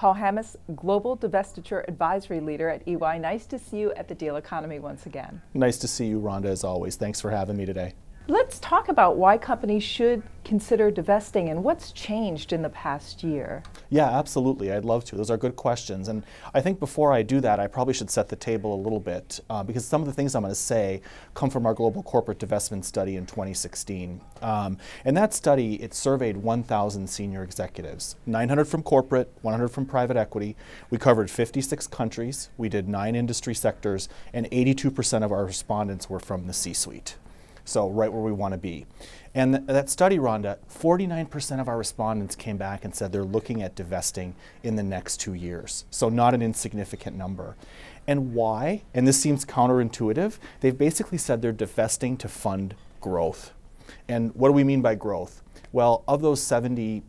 Paul Hammes, Global Divestiture Advisory Leader at EY. Nice to see you at the Deal Economy once again. Nice to see you, Rhonda, as always. Thanks for having me today. Let's talk about why companies should consider divesting and what's changed in the past year. Yeah, absolutely. I'd love to. Those are good questions. And I think before I do that, I probably should set the table a little bit uh, because some of the things I'm going to say come from our global corporate divestment study in 2016. Um, and that study, it surveyed 1,000 senior executives, 900 from corporate, 100 from private equity. We covered 56 countries, we did nine industry sectors, and 82% of our respondents were from the C suite so right where we want to be. And th that study, Rhonda, 49% of our respondents came back and said they're looking at divesting in the next two years. So not an insignificant number. And why? And this seems counterintuitive. They've basically said they're divesting to fund growth. And what do we mean by growth? Well, of those 70%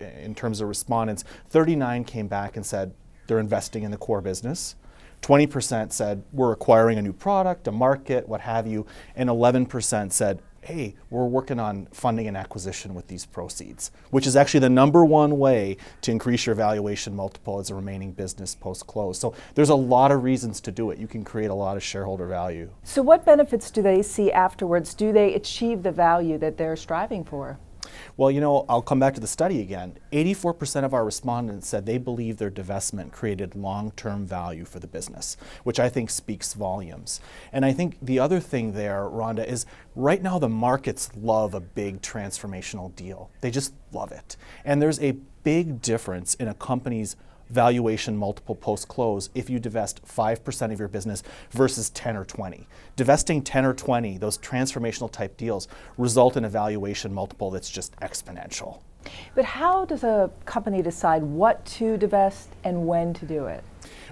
in terms of respondents, 39 came back and said they're investing in the core business. 20% said we're acquiring a new product, a market, what have you, and 11% said, hey, we're working on funding an acquisition with these proceeds, which is actually the number one way to increase your valuation multiple as a remaining business post close. So there's a lot of reasons to do it. You can create a lot of shareholder value. So, what benefits do they see afterwards? Do they achieve the value that they're striving for? Well, you know, I'll come back to the study again. 84% of our respondents said they believe their divestment created long term value for the business, which I think speaks volumes. And I think the other thing there, Rhonda, is right now the markets love a big transformational deal. They just love it. And there's a big difference in a company's valuation multiple post close if you divest 5% of your business versus 10 or 20. Divesting 10 or 20, those transformational type deals, result in a valuation multiple that's just exponential. But how does a company decide what to divest and when to do it?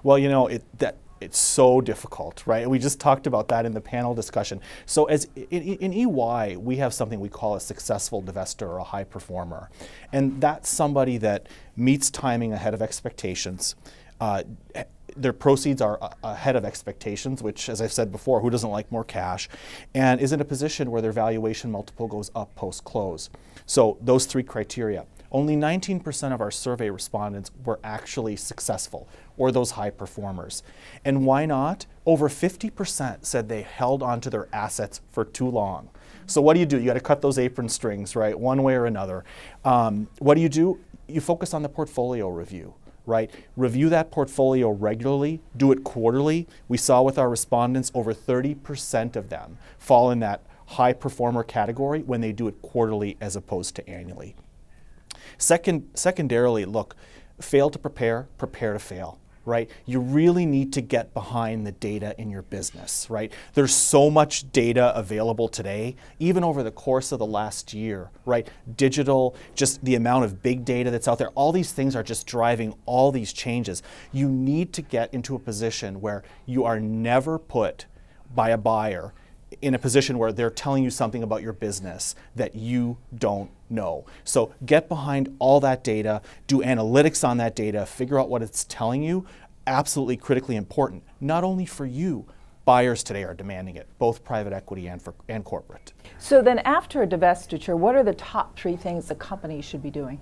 Well, you know, it, that it's so difficult, right? We just talked about that in the panel discussion. So as in, in, EY, we have something we call a successful divestor or a high performer. And that's somebody that meets timing ahead of expectations. Uh, their proceeds are ahead of expectations, which, as I've said before, who doesn't like more cash, and is in a position where their valuation multiple goes up post close. So, those three criteria. Only 19% of our survey respondents were actually successful or those high performers. And why not? Over 50% said they held onto their assets for too long. So, what do you do? You got to cut those apron strings, right? One way or another. Um, what do you do? You focus on the portfolio review right? Review that portfolio regularly, do it quarterly. We saw with our respondents over 30% of them fall in that high performer category when they do it quarterly as opposed to annually. Second, secondarily, look, fail to prepare, prepare to fail right? You really need to get behind the data in your business, right? There's so much data available today, even over the course of the last year, right? Digital, just the amount of big data that's out there, all these things are just driving all these changes. You need to get into a position where you are never put by a buyer in a position where they're telling you something about your business that you don't know. So get behind all that data, do analytics on that data, figure out what it's telling you. Absolutely critically important, not only for you, buyers today are demanding it, both private equity and, for, and corporate. So then after a divestiture, what are the top three things the company should be doing?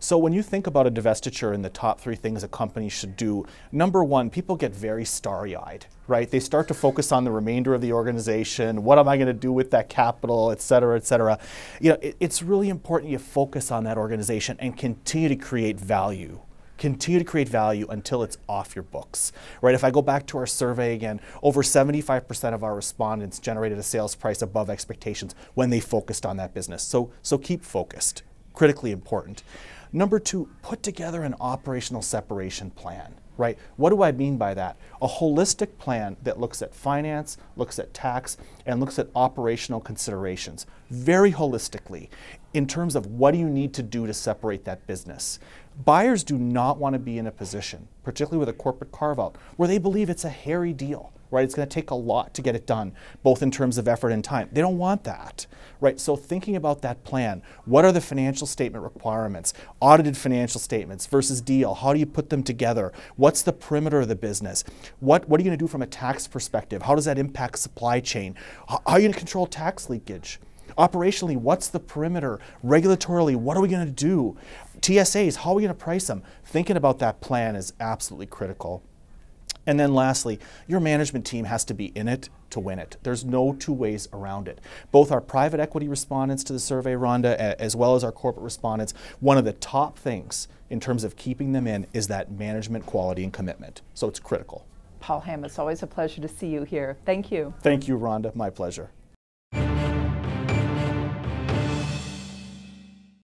So when you think about a divestiture and the top three things a company should do, number one, people get very starry-eyed, right? They start to focus on the remainder of the organization. What am I going to do with that capital, et cetera, et cetera. You know, it, it's really important you focus on that organization and continue to create value continue to create value until it's off your books right if i go back to our survey again over 75% of our respondents generated a sales price above expectations when they focused on that business so so keep focused critically important Number two, put together an operational separation plan, right? What do I mean by that? A holistic plan that looks at finance, looks at tax, and looks at operational considerations very holistically in terms of what do you need to do to separate that business. Buyers do not want to be in a position, particularly with a corporate carve out, where they believe it's a hairy deal right? It's going to take a lot to get it done, both in terms of effort and time. They don't want that, right? So thinking about that plan, what are the financial statement requirements? Audited financial statements versus deal. How do you put them together? What's the perimeter of the business? What, what are you going to do from a tax perspective? How does that impact supply chain? How, are you going to control tax leakage? Operationally, what's the perimeter? Regulatorily, what are we going to do? TSAs, how are we going to price them? Thinking about that plan is absolutely critical. And then lastly, your management team has to be in it to win it. There's no two ways around it. Both our private equity respondents to the survey, Rhonda, as well as our corporate respondents, one of the top things in terms of keeping them in is that management quality and commitment. So it's critical. Paul Hammes, it's always a pleasure to see you here. Thank you. Thank you, Rhonda. My pleasure.